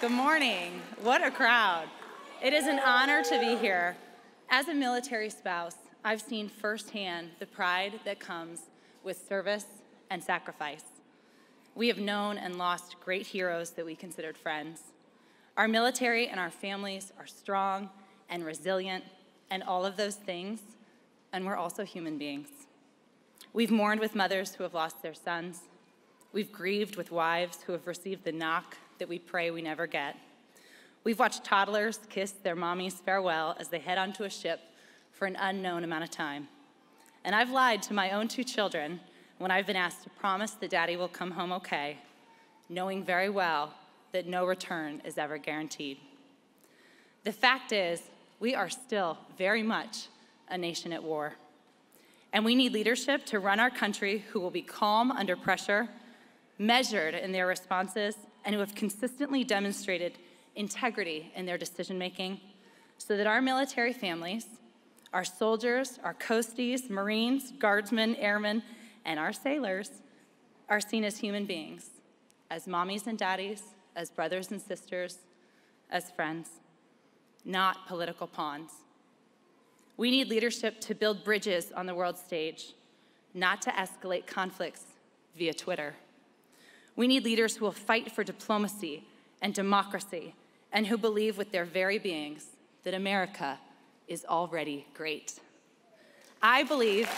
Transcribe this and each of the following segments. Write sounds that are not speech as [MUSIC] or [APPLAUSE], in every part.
Good morning. What a crowd. It is an honor to be here. As a military spouse, I've seen firsthand the pride that comes with service and sacrifice. We have known and lost great heroes that we considered friends. Our military and our families are strong and resilient and all of those things, and we're also human beings. We've mourned with mothers who have lost their sons. We've grieved with wives who have received the knock that we pray we never get. We've watched toddlers kiss their mommies farewell as they head onto a ship for an unknown amount of time. And I've lied to my own two children when I've been asked to promise that daddy will come home okay, knowing very well that no return is ever guaranteed. The fact is, we are still very much a nation at war. And we need leadership to run our country who will be calm under pressure, measured in their responses, and who have consistently demonstrated integrity in their decision making so that our military families, our soldiers, our coasties, Marines, Guardsmen, Airmen, and our sailors are seen as human beings, as mommies and daddies, as brothers and sisters, as friends, not political pawns. We need leadership to build bridges on the world stage, not to escalate conflicts via Twitter. We need leaders who will fight for diplomacy and democracy and who believe with their very beings that America is already great. I believe.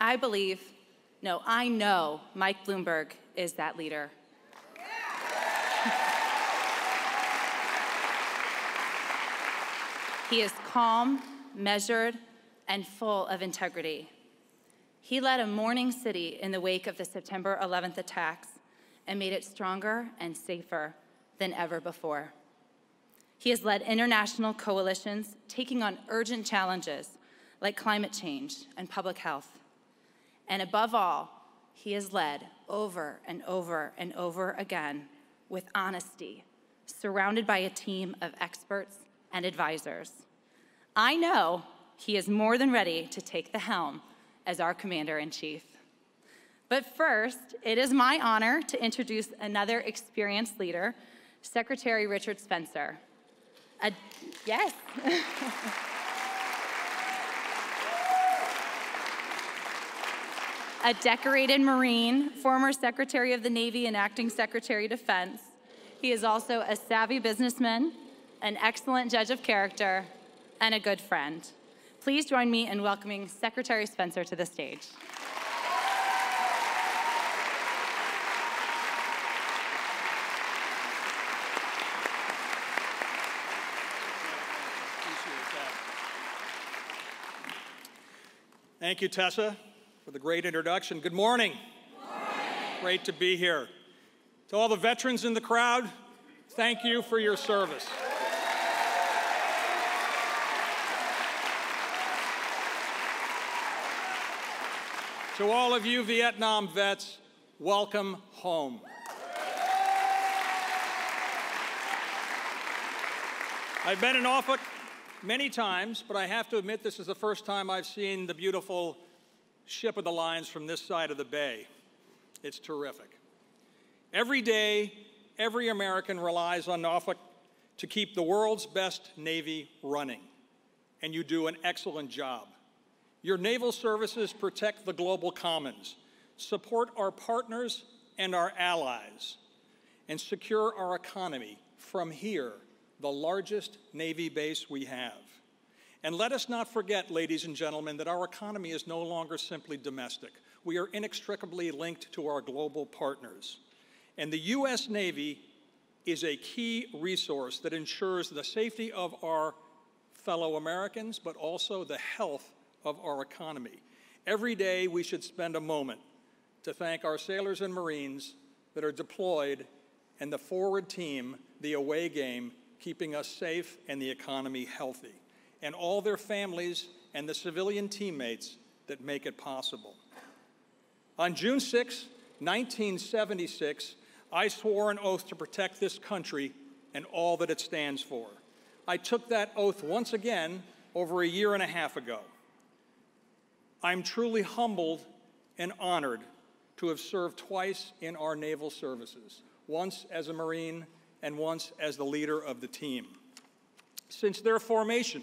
I believe, no, I know Mike Bloomberg is that leader. He is calm, measured, and full of integrity. He led a mourning city in the wake of the September 11th attacks and made it stronger and safer than ever before. He has led international coalitions taking on urgent challenges like climate change and public health. And above all, he has led over and over and over again with honesty, surrounded by a team of experts and advisors. I know he is more than ready to take the helm as our Commander in Chief. But first, it is my honor to introduce another experienced leader, Secretary Richard Spencer. A, yes. [LAUGHS] a decorated Marine, former Secretary of the Navy and acting Secretary of Defense. He is also a savvy businessman, an excellent judge of character, and a good friend. Please join me in welcoming Secretary Spencer to the stage. Thank you, Tessa, for the great introduction. Good morning. Good morning. Great to be here. To all the veterans in the crowd, thank you for your service. To all of you Vietnam vets, welcome home. I've been in Norfolk many times, but I have to admit this is the first time I've seen the beautiful ship of the lines from this side of the bay. It's terrific. Every day, every American relies on Norfolk to keep the world's best Navy running, and you do an excellent job. Your naval services protect the global commons, support our partners and our allies, and secure our economy from here, the largest Navy base we have. And let us not forget, ladies and gentlemen, that our economy is no longer simply domestic. We are inextricably linked to our global partners. And the U.S. Navy is a key resource that ensures the safety of our fellow Americans, but also the health of our economy. Every day we should spend a moment to thank our sailors and Marines that are deployed and the forward team, the away game, keeping us safe and the economy healthy, and all their families and the civilian teammates that make it possible. On June 6, 1976, I swore an oath to protect this country and all that it stands for. I took that oath once again over a year and a half ago. I'm truly humbled and honored to have served twice in our naval services, once as a Marine and once as the leader of the team. Since their formation,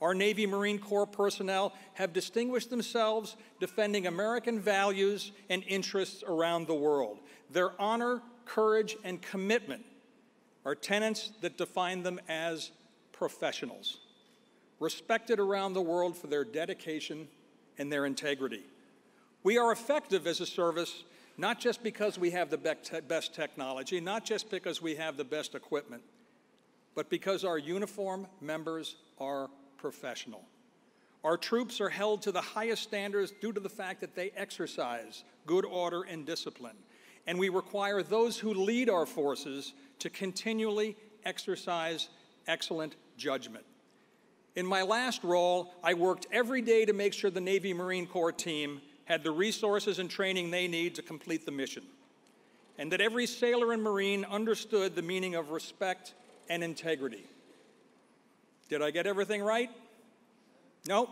our Navy Marine Corps personnel have distinguished themselves defending American values and interests around the world. Their honor, courage, and commitment are tenets that define them as professionals, respected around the world for their dedication and their integrity. We are effective as a service not just because we have the best technology, not just because we have the best equipment, but because our uniform members are professional. Our troops are held to the highest standards due to the fact that they exercise good order and discipline. And we require those who lead our forces to continually exercise excellent judgment. In my last role, I worked every day to make sure the Navy Marine Corps team had the resources and training they need to complete the mission, and that every sailor and Marine understood the meaning of respect and integrity. Did I get everything right? No,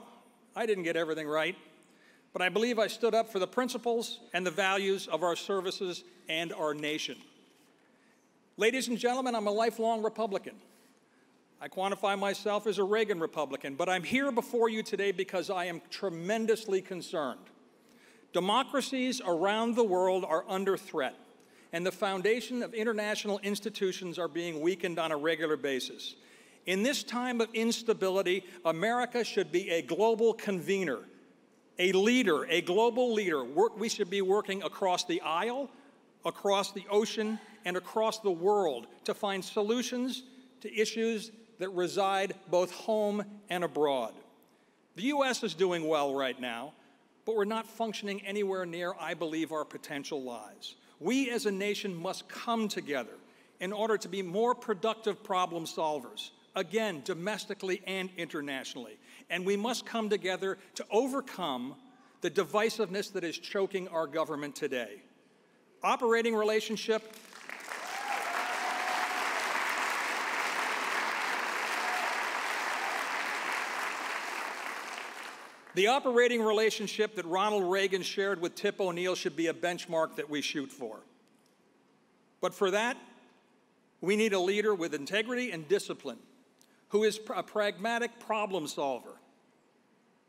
I didn't get everything right, but I believe I stood up for the principles and the values of our services and our nation. Ladies and gentlemen, I'm a lifelong Republican. I quantify myself as a Reagan Republican, but I'm here before you today because I am tremendously concerned. Democracies around the world are under threat, and the foundation of international institutions are being weakened on a regular basis. In this time of instability, America should be a global convener, a leader, a global leader. We should be working across the aisle, across the ocean, and across the world to find solutions to issues that reside both home and abroad. The U.S. is doing well right now, but we're not functioning anywhere near, I believe, our potential lies. We as a nation must come together in order to be more productive problem solvers, again, domestically and internationally. And we must come together to overcome the divisiveness that is choking our government today. Operating relationship The operating relationship that Ronald Reagan shared with Tip O'Neill should be a benchmark that we shoot for. But for that, we need a leader with integrity and discipline who is a pragmatic problem solver.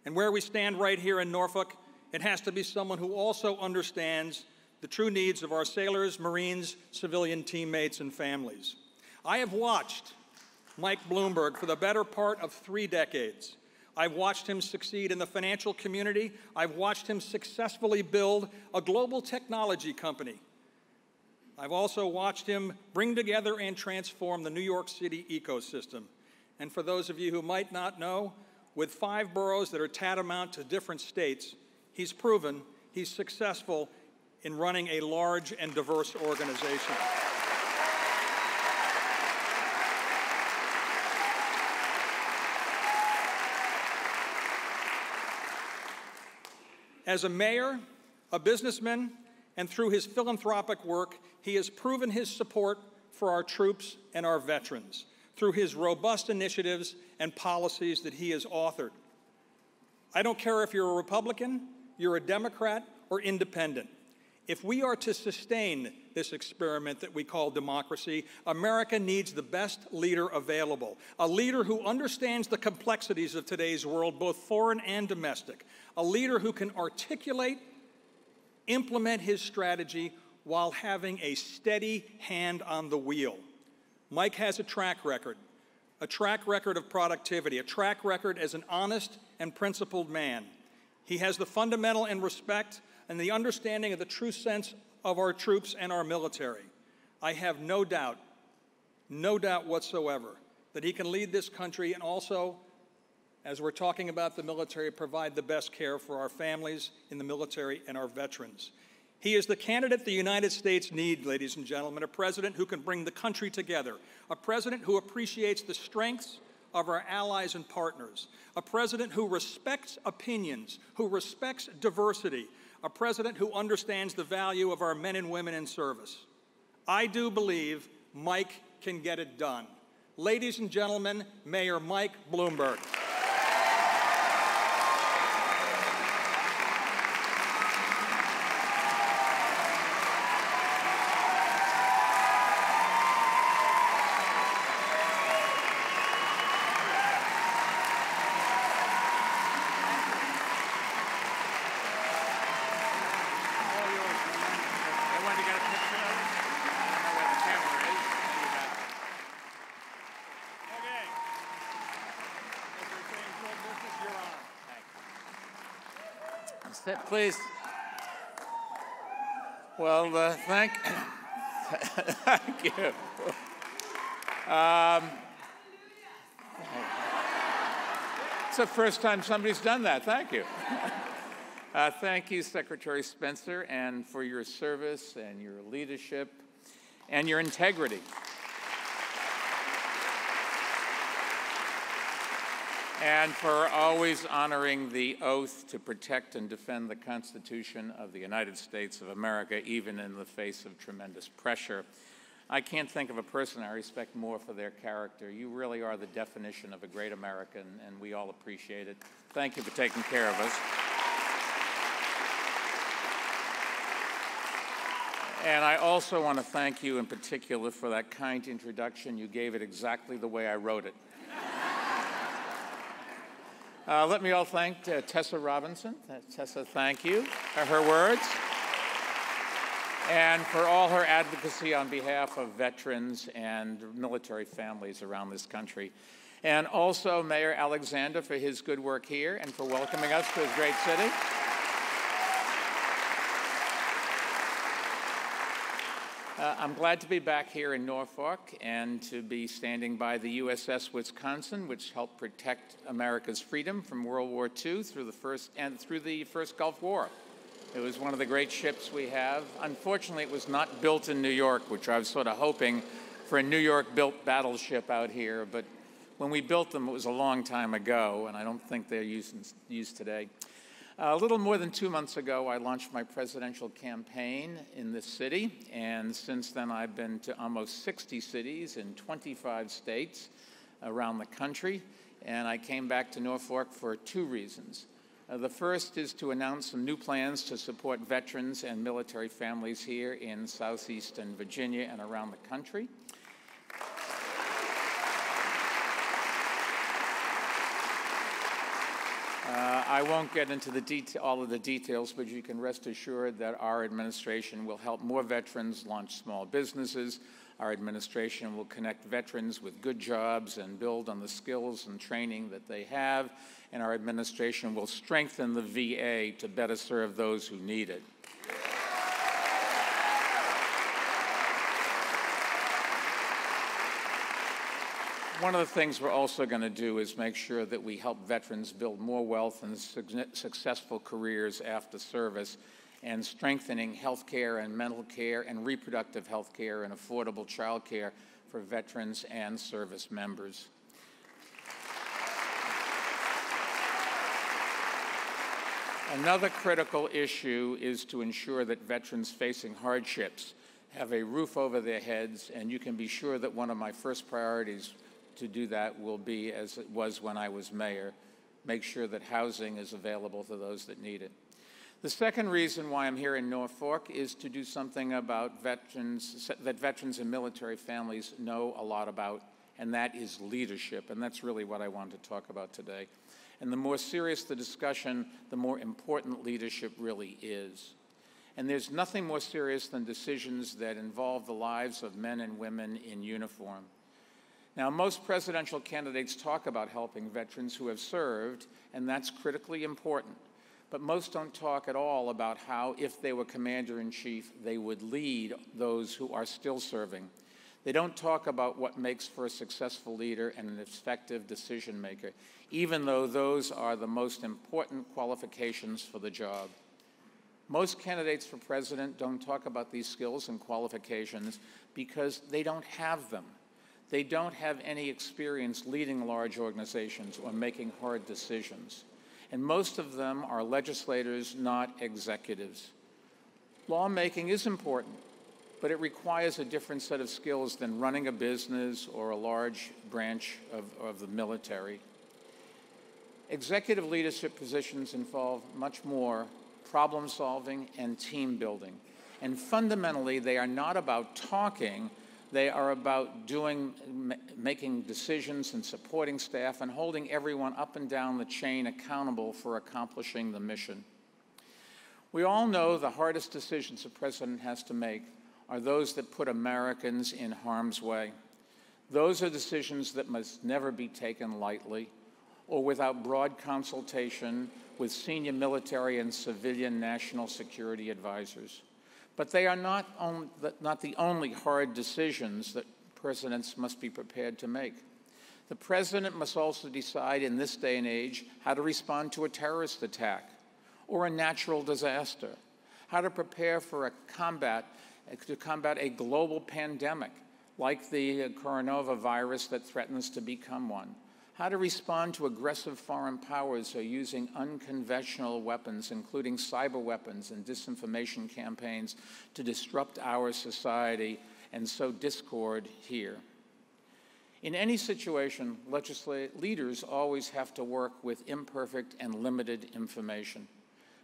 And where we stand right here in Norfolk, it has to be someone who also understands the true needs of our sailors, Marines, civilian teammates, and families. I have watched Mike Bloomberg for the better part of three decades. I've watched him succeed in the financial community. I've watched him successfully build a global technology company. I've also watched him bring together and transform the New York City ecosystem. And for those of you who might not know, with five boroughs that are tantamount to different states, he's proven he's successful in running a large and diverse organization. As a mayor, a businessman, and through his philanthropic work, he has proven his support for our troops and our veterans through his robust initiatives and policies that he has authored. I don't care if you're a Republican, you're a Democrat, or independent. If we are to sustain this experiment that we call democracy, America needs the best leader available. A leader who understands the complexities of today's world, both foreign and domestic. A leader who can articulate, implement his strategy while having a steady hand on the wheel. Mike has a track record, a track record of productivity, a track record as an honest and principled man. He has the fundamental and respect and the understanding of the true sense of our troops and our military. I have no doubt, no doubt whatsoever, that he can lead this country and also, as we're talking about the military, provide the best care for our families in the military and our veterans. He is the candidate the United States needs, ladies and gentlemen, a president who can bring the country together, a president who appreciates the strengths of our allies and partners, a president who respects opinions, who respects diversity, a president who understands the value of our men and women in service. I do believe Mike can get it done. Ladies and gentlemen, Mayor Mike Bloomberg. Please. Well, uh, thank, [COUGHS] thank you. Um, it's the first time somebody's done that. Thank you. Uh, thank you, Secretary Spencer, and for your service and your leadership and your integrity. And for always honoring the oath to protect and defend the Constitution of the United States of America, even in the face of tremendous pressure. I can't think of a person I respect more for their character. You really are the definition of a great American, and we all appreciate it. Thank you for taking care of us. And I also want to thank you in particular for that kind introduction. You gave it exactly the way I wrote it. Uh, let me all thank uh, Tessa Robinson. Uh, Tessa, thank you for her words and for all her advocacy on behalf of veterans and military families around this country. And also Mayor Alexander for his good work here and for welcoming us to his great city. Uh, I'm glad to be back here in Norfolk and to be standing by the USS Wisconsin, which helped protect America's freedom from World War II through the first and through the first Gulf War. It was one of the great ships we have. Unfortunately, it was not built in New York, which I was sort of hoping for a New York-built battleship out here. But when we built them, it was a long time ago, and I don't think they're used, used today. A little more than two months ago, I launched my presidential campaign in this city, and since then I've been to almost 60 cities in 25 states around the country, and I came back to Norfolk for two reasons. Uh, the first is to announce some new plans to support veterans and military families here in southeastern Virginia and around the country. Uh, I won't get into the all of the details, but you can rest assured that our administration will help more veterans launch small businesses. Our administration will connect veterans with good jobs and build on the skills and training that they have. And our administration will strengthen the VA to better serve those who need it. One of the things we're also going to do is make sure that we help veterans build more wealth and successful careers after service and strengthening health care and mental care and reproductive health care and affordable child care for veterans and service members. Another critical issue is to ensure that veterans facing hardships have a roof over their heads, and you can be sure that one of my first priorities to do that will be, as it was when I was mayor, make sure that housing is available to those that need it. The second reason why I'm here in Norfolk is to do something about veterans, that veterans and military families know a lot about, and that is leadership. And that's really what I want to talk about today. And the more serious the discussion, the more important leadership really is. And there's nothing more serious than decisions that involve the lives of men and women in uniform. Now, most presidential candidates talk about helping veterans who have served, and that's critically important. But most don't talk at all about how, if they were commander in chief, they would lead those who are still serving. They don't talk about what makes for a successful leader and an effective decision maker, even though those are the most important qualifications for the job. Most candidates for president don't talk about these skills and qualifications because they don't have them. They don't have any experience leading large organizations or making hard decisions. And most of them are legislators, not executives. Lawmaking is important, but it requires a different set of skills than running a business or a large branch of, of the military. Executive leadership positions involve much more problem solving and team building. And fundamentally, they are not about talking, they are about doing, making decisions and supporting staff and holding everyone up and down the chain accountable for accomplishing the mission. We all know the hardest decisions a president has to make are those that put Americans in harm's way. Those are decisions that must never be taken lightly. or without broad consultation with senior military and civilian national security advisors. But they are not, on, not the only hard decisions that presidents must be prepared to make. The president must also decide in this day and age how to respond to a terrorist attack or a natural disaster, how to prepare for a combat, to combat a global pandemic like the coronavirus that threatens to become one, how to respond to aggressive foreign powers who are using unconventional weapons, including cyber weapons and disinformation campaigns, to disrupt our society and sow discord here. In any situation, leaders always have to work with imperfect and limited information.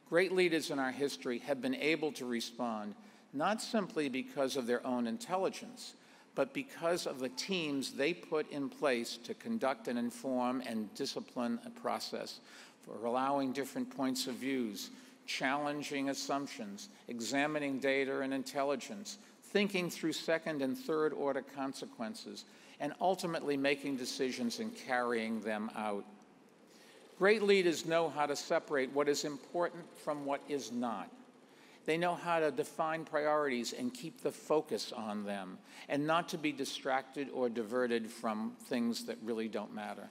Great leaders in our history have been able to respond not simply because of their own intelligence, but because of the teams they put in place to conduct and inform and discipline a process for allowing different points of views, challenging assumptions, examining data and intelligence, thinking through second and third order consequences, and ultimately making decisions and carrying them out. Great leaders know how to separate what is important from what is not. They know how to define priorities and keep the focus on them and not to be distracted or diverted from things that really don't matter.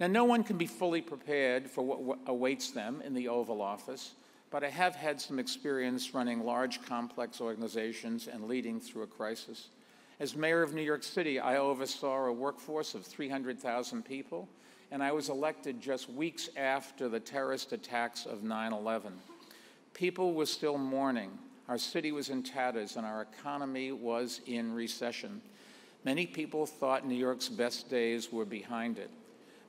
Now, no one can be fully prepared for what awaits them in the Oval Office, but I have had some experience running large, complex organizations and leading through a crisis. As mayor of New York City, I oversaw a workforce of 300,000 people, and I was elected just weeks after the terrorist attacks of 9 11. People were still mourning. Our city was in tatters and our economy was in recession. Many people thought New York's best days were behind it.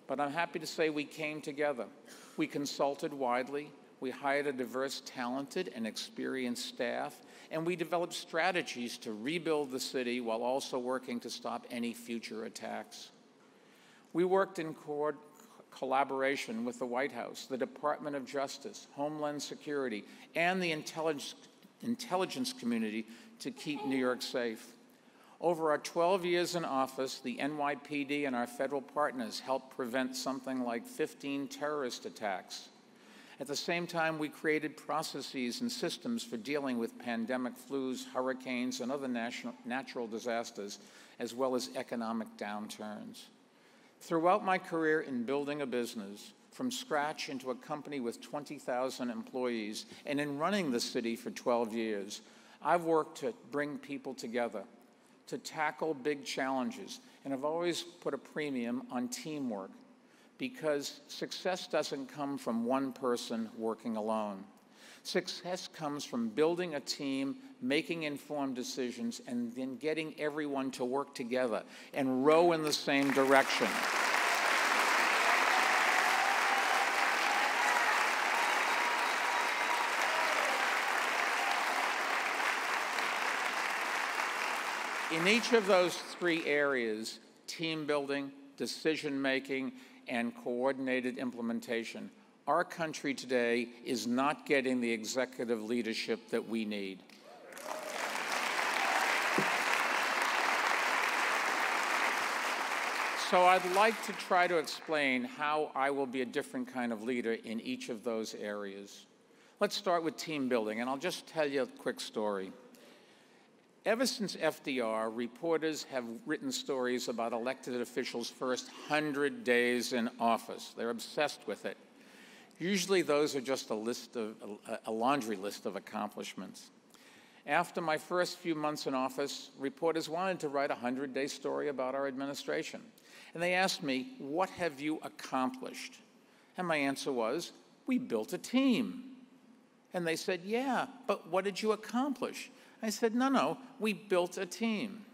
But I'm happy to say we came together. We consulted widely, we hired a diverse, talented, and experienced staff, and we developed strategies to rebuild the city while also working to stop any future attacks. We worked in collaboration with the White House, the Department of Justice, Homeland Security, and the intelligence, intelligence community to keep New York safe. Over our 12 years in office, the NYPD and our federal partners helped prevent something like 15 terrorist attacks. At the same time, we created processes and systems for dealing with pandemic flus, hurricanes, and other natural disasters, as well as economic downturns. Throughout my career in building a business, from scratch into a company with 20,000 employees, and in running the city for 12 years, I've worked to bring people together, to tackle big challenges, and I've always put a premium on teamwork because success doesn't come from one person working alone. Success comes from building a team, making informed decisions, and then getting everyone to work together and row in the same direction. In each of those three areas, team building, decision making, and coordinated implementation, our country today is not getting the executive leadership that we need. So I'd like to try to explain how I will be a different kind of leader in each of those areas. Let's start with team building, and I'll just tell you a quick story. Ever since FDR, reporters have written stories about elected officials' first 100 days in office. They're obsessed with it. Usually those are just a list of a laundry list of accomplishments. After my first few months in office, reporters wanted to write a 100-day story about our administration. And they asked me, what have you accomplished? And my answer was, we built a team. And they said, yeah, but what did you accomplish? I said, no, no, we built a team.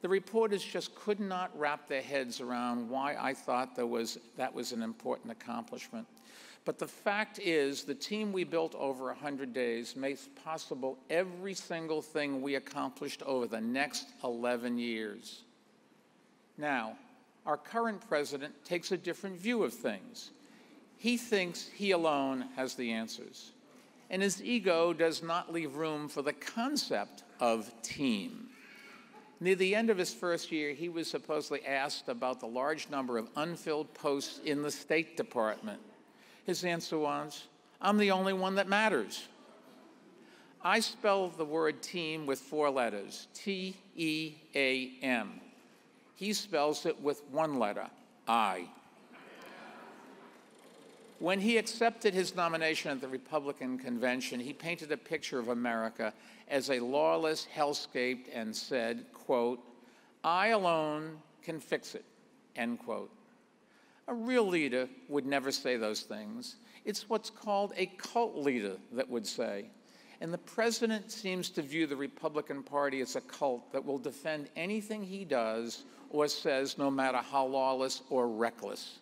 The reporters just could not wrap their heads around why I thought there was, that was an important accomplishment. But the fact is, the team we built over 100 days makes possible every single thing we accomplished over the next 11 years. Now, our current president takes a different view of things. He thinks he alone has the answers and his ego does not leave room for the concept of team. Near the end of his first year, he was supposedly asked about the large number of unfilled posts in the State Department. His answer was, I'm the only one that matters. I spell the word team with four letters T E A M. He spells it with one letter I. When he accepted his nomination at the Republican convention, he painted a picture of America as a lawless hellscape and said, quote, I alone can fix it, end quote. A real leader would never say those things. It's what's called a cult leader that would say. And the president seems to view the Republican Party as a cult that will defend anything he does or says, no matter how lawless or reckless.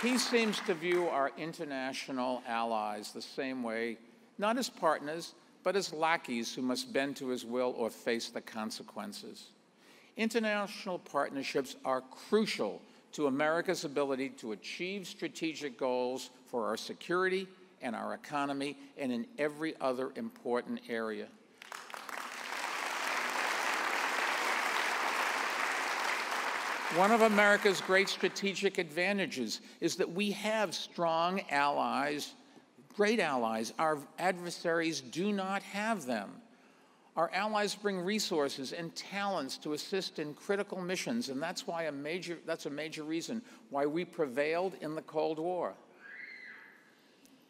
He seems to view our international allies the same way, not as partners, but as lackeys who must bend to his will or face the consequences. International partnerships are crucial to America's ability to achieve strategic goals for our security and our economy and in every other important area. One of America's great strategic advantages is that we have strong allies, great allies. Our adversaries do not have them. Our allies bring resources and talents to assist in critical missions, and that's why a major, that's a major reason why we prevailed in the Cold War.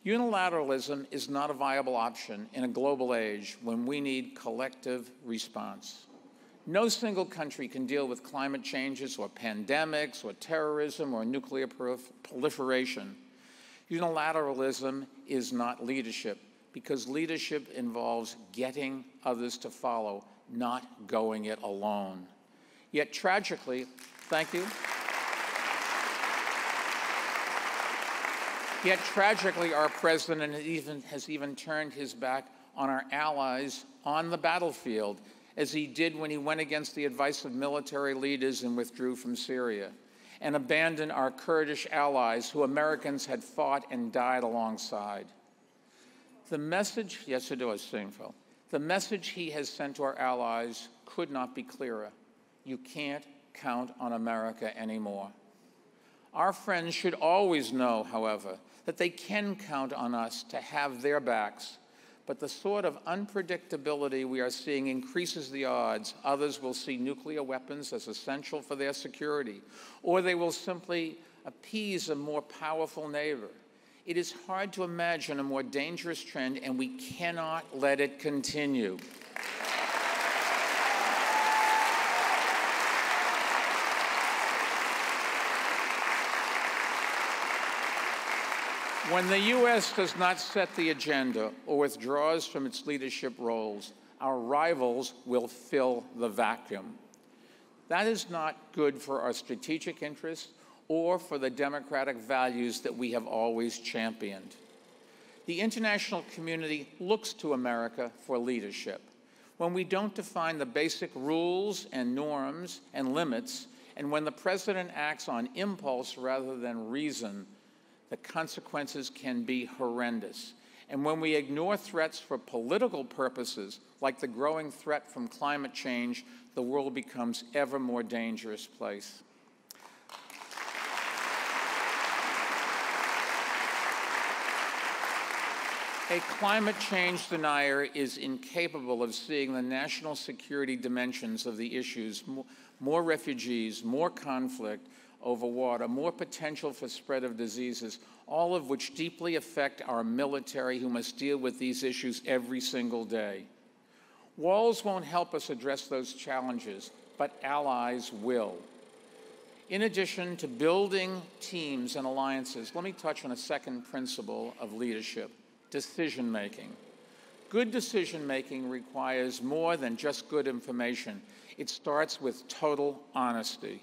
Unilateralism is not a viable option in a global age when we need collective response. No single country can deal with climate changes or pandemics or terrorism or nuclear proliferation. Unilateralism is not leadership because leadership involves getting others to follow, not going it alone. Yet tragically, thank you. Yet tragically, our president has even, has even turned his back on our allies on the battlefield as he did when he went against the advice of military leaders and withdrew from Syria, and abandon our Kurdish allies who Americans had fought and died alongside. The message, yes, it was Seinfeld, the message he has sent to our allies could not be clearer. You can't count on America anymore. Our friends should always know, however, that they can count on us to have their backs but the sort of unpredictability we are seeing increases the odds others will see nuclear weapons as essential for their security, or they will simply appease a more powerful neighbor. It is hard to imagine a more dangerous trend, and we cannot let it continue. When the U.S. does not set the agenda or withdraws from its leadership roles, our rivals will fill the vacuum. That is not good for our strategic interests or for the democratic values that we have always championed. The international community looks to America for leadership. When we don't define the basic rules and norms and limits, and when the president acts on impulse rather than reason, the consequences can be horrendous. And when we ignore threats for political purposes, like the growing threat from climate change, the world becomes ever more dangerous place. A climate change denier is incapable of seeing the national security dimensions of the issues more refugees, more conflict, over water, more potential for spread of diseases, all of which deeply affect our military who must deal with these issues every single day. Walls won't help us address those challenges, but allies will. In addition to building teams and alliances, let me touch on a second principle of leadership, decision making. Good decision making requires more than just good information. It starts with total honesty.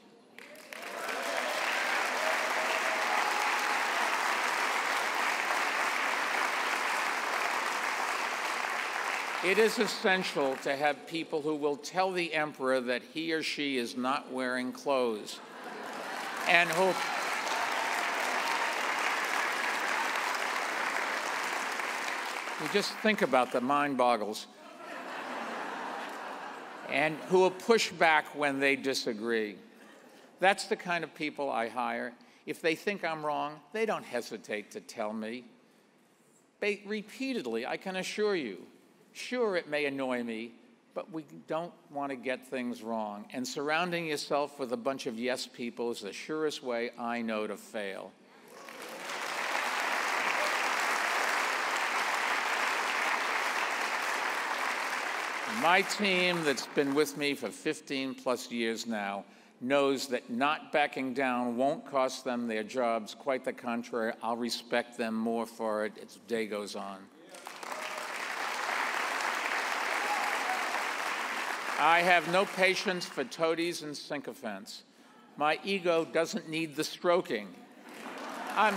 It is essential to have people who will tell the emperor that he or she is not wearing clothes and who you just think about the mind boggles and who will push back when they disagree. That's the kind of people I hire. If they think I'm wrong, they don't hesitate to tell me. Repeatedly, I can assure you, Sure, it may annoy me, but we don't want to get things wrong. And surrounding yourself with a bunch of yes people is the surest way I know to fail. My team that's been with me for 15 plus years now knows that not backing down won't cost them their jobs. Quite the contrary, I'll respect them more for it as the day goes on. I have no patience for toadies and sycophants. My ego doesn't need the stroking. I'm.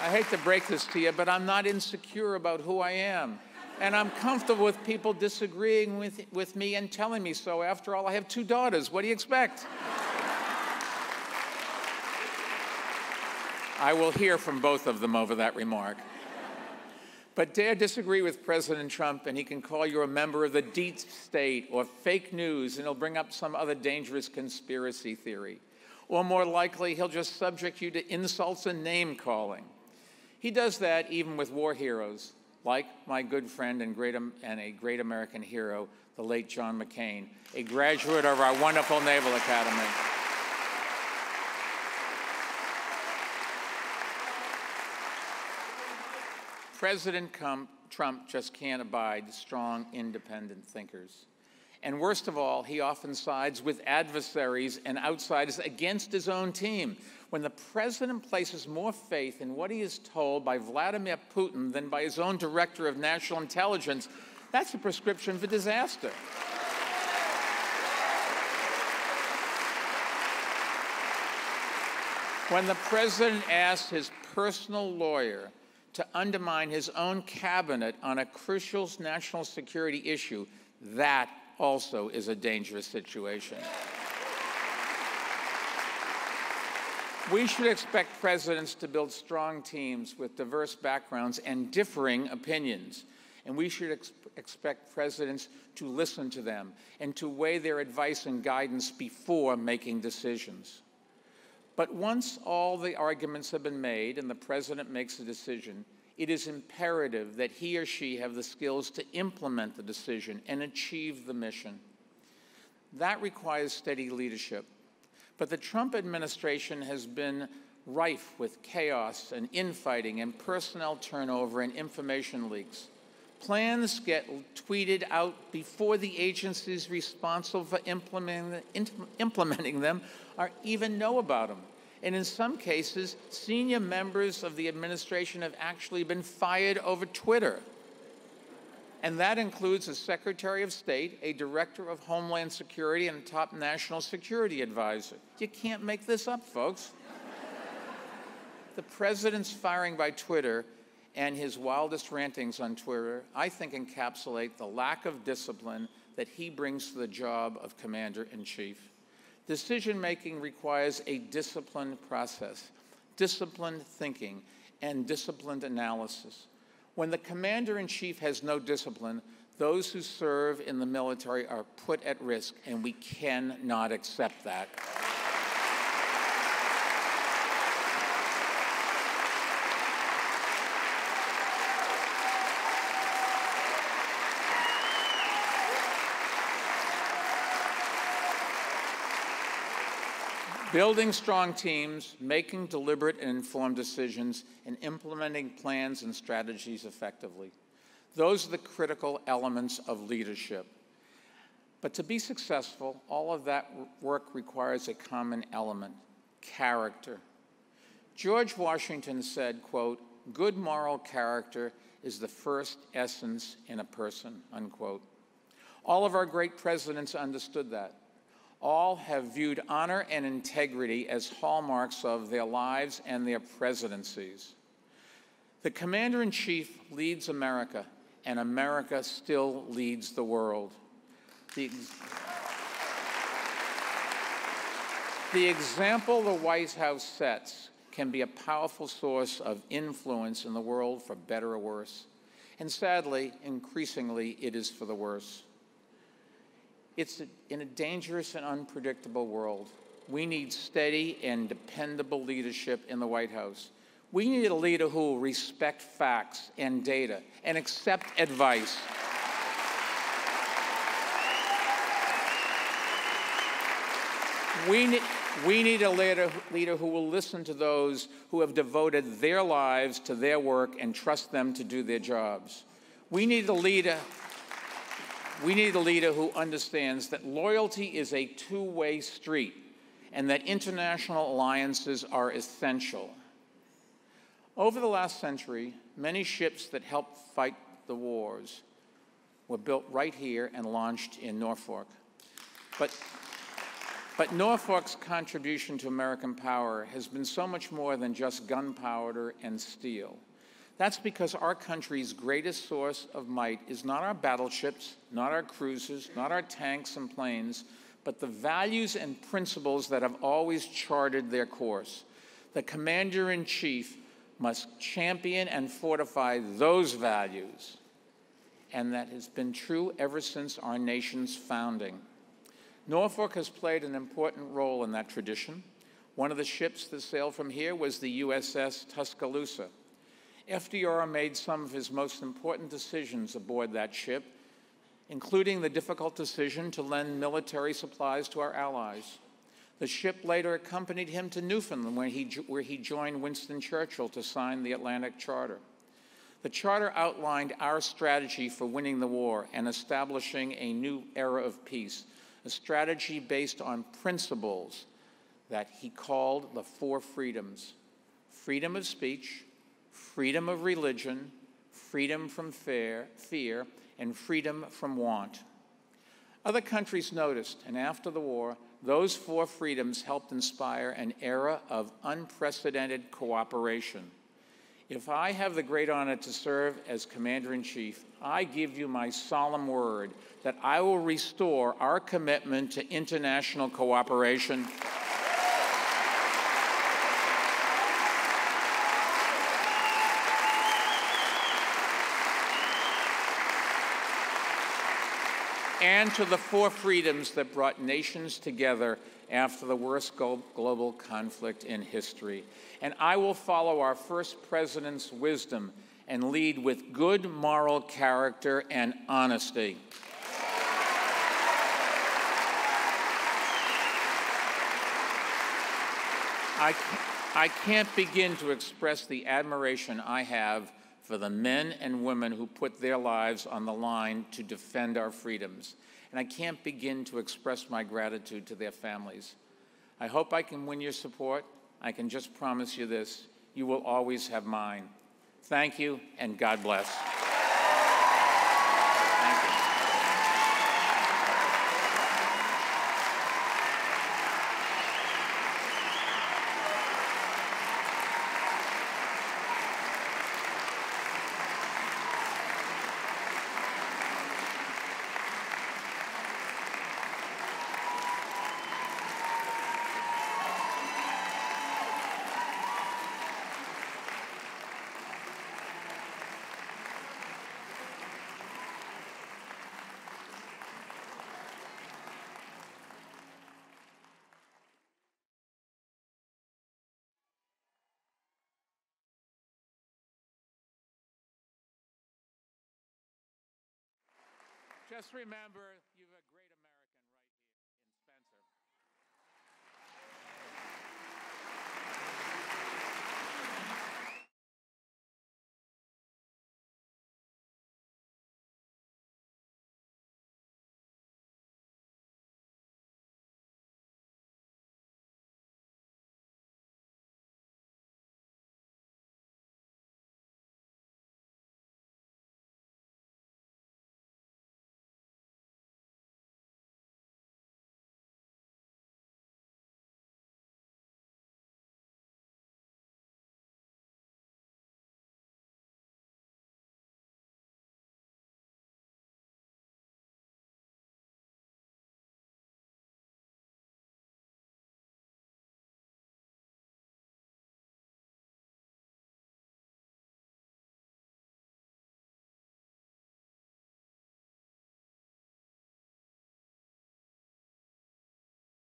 I hate to break this to you, but I'm not insecure about who I am. And I'm comfortable with people disagreeing with, with me and telling me so. After all, I have two daughters. What do you expect? I will hear from both of them over that remark. But dare disagree with President Trump, and he can call you a member of the deep state or fake news, and he'll bring up some other dangerous conspiracy theory. Or more likely, he'll just subject you to insults and name calling. He does that even with war heroes, like my good friend and, great, and a great American hero, the late John McCain, a graduate of our wonderful Naval Academy. President Trump just can't abide strong, independent thinkers. And worst of all, he often sides with adversaries and outsiders against his own team. When the president places more faith in what he is told by Vladimir Putin than by his own director of national intelligence, that's a prescription for disaster. When the president asked his personal lawyer to undermine his own cabinet on a crucial national security issue, that also is a dangerous situation. We should expect presidents to build strong teams with diverse backgrounds and differing opinions. And we should ex expect presidents to listen to them and to weigh their advice and guidance before making decisions. But once all the arguments have been made and the president makes a decision, it is imperative that he or she have the skills to implement the decision and achieve the mission. That requires steady leadership. But the Trump administration has been rife with chaos and infighting and personnel turnover and information leaks. Plans get tweeted out before the agencies responsible for implementing, implementing them are even know about them. And in some cases, senior members of the administration have actually been fired over Twitter. And that includes a Secretary of State, a Director of Homeland Security, and a top national security advisor. You can't make this up, folks. the president's firing by Twitter and his wildest rantings on Twitter, I think, encapsulate the lack of discipline that he brings to the job of commander in chief. Decision making requires a disciplined process, disciplined thinking, and disciplined analysis. When the commander in chief has no discipline, those who serve in the military are put at risk, and we cannot accept that. Building strong teams, making deliberate and informed decisions, and implementing plans and strategies effectively. Those are the critical elements of leadership. But to be successful, all of that work requires a common element, character. George Washington said, quote, good moral character is the first essence in a person, unquote. All of our great presidents understood that all have viewed honor and integrity as hallmarks of their lives and their presidencies. The Commander in Chief leads America, and America still leads the world. The, the example the White House sets can be a powerful source of influence in the world for better or worse. And sadly, increasingly, it is for the worse. It's in a dangerous and unpredictable world. We need steady and dependable leadership in the White House. We need a leader who will respect facts and data and accept advice. We need, we need a leader, leader who will listen to those who have devoted their lives to their work and trust them to do their jobs. We need a leader we need a leader who understands that loyalty is a two-way street and that international alliances are essential. Over the last century, many ships that helped fight the wars were built right here and launched in Norfolk. But but Norfolk's contribution to American power has been so much more than just gunpowder and steel. That's because our country's greatest source of might is not our battleships, not our cruisers, not our tanks and planes, but the values and principles that have always charted their course. The commander in chief must champion and fortify those values. And that has been true ever since our nation's founding. Norfolk has played an important role in that tradition. One of the ships that sailed from here was the USS Tuscaloosa. FDR made some of his most important decisions aboard that ship, including the difficult decision to lend military supplies to our allies. The ship later accompanied him to Newfoundland, where he, where he joined Winston Churchill to sign the Atlantic Charter. The Charter outlined our strategy for winning the war and establishing a new era of peace a strategy based on principles that he called the four freedoms freedom of speech, freedom of religion, freedom from fear, fear, and freedom from want. Other countries noticed, and after the war, those four freedoms helped inspire an era of unprecedented cooperation. If I have the great honor to serve as Commander in Chief, I give you my solemn word that I will restore our commitment to international cooperation. And to the four freedoms that brought nations together after the worst global conflict in history. And I will follow our first president's wisdom and lead with good moral character and honesty. I, I can't begin to express the admiration I have for the men and women who put their lives on the line to defend our freedoms. And I can't begin to express my gratitude to their families. I hope I can win your support. I can just promise you this you will always have mine. Thank you, and God bless. Just remember, you've a